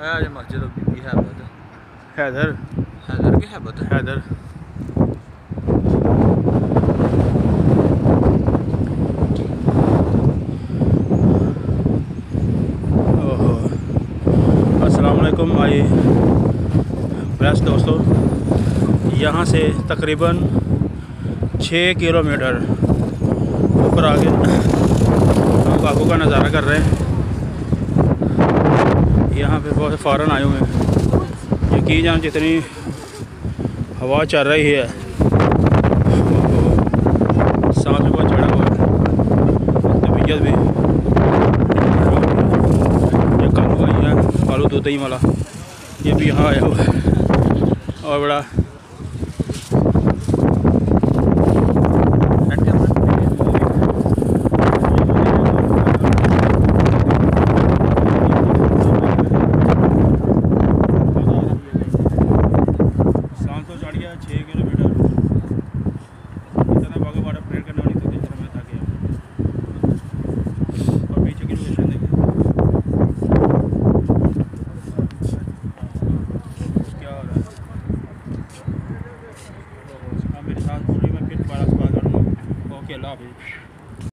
मस्जिद हैबत हैदर? हैदर की हैबत है हैदर। ओहो। अस्सलाम वालेकुम भाई। प्रेस दोस्तों यहाँ से तकरीबन छः किलोमीटर ऊपर आगे हम बागों का नज़ारा कर रहे हैं। यहाँ पे बहुत फ़ौरन आए हुए हैं। यकीन जान जितनी हवा चल रही है सांस में बहुत चढ़ा हुआ है। तबीयत भी ये कालू आई है आलू दो ही वाला। ये भी यहाँ आया हुआ है। और बड़ा सांस तो चढ़ गया छः किलोमीटर इतना बागा बाड़ा प्रेयर करने वाली थी जिस तरह मैं था गया और पीछे की लोकेशन देखिए क्या हो रहा है अब मेरे साथ पूरी मैं फिर दोबारा से बात करूँगा ओके अल्लाह हाफिज़।